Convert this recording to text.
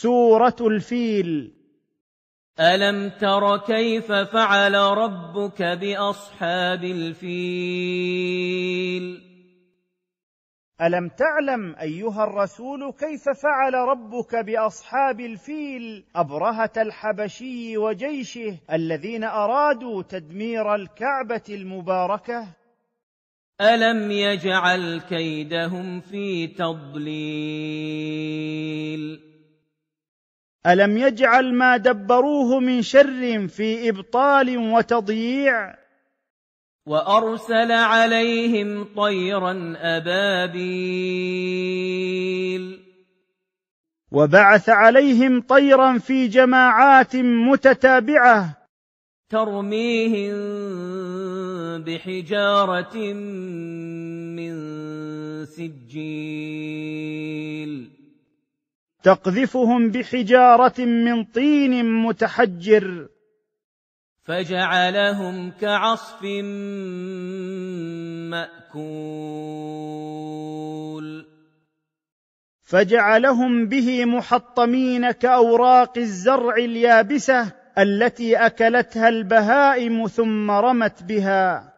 سورة الفيل. ألم تر كيف فعل ربك بأصحاب الفيل؟ ألم تعلم أيها الرسول كيف فعل ربك بأصحاب الفيل؟ أبرهة الحبشي وجيشه الذين أرادوا تدمير الكعبة المباركة. ألم يجعل كيدهم في تضليل؟ ألم يجعل ما دبروه من شر في إبطال وتضييع؟ وأرسل عليهم طيرا أبابيل. وبعث عليهم طيرا في جماعات متتابعة. ترميهم بحجارة من سجيل. تقذفهم بحجارة من طين متحجر. فجعلهم كعصف مأكول. فجعلهم به محطمين كأوراق الزرع اليابسة التي أكلتها البهائم ثم رمت بها.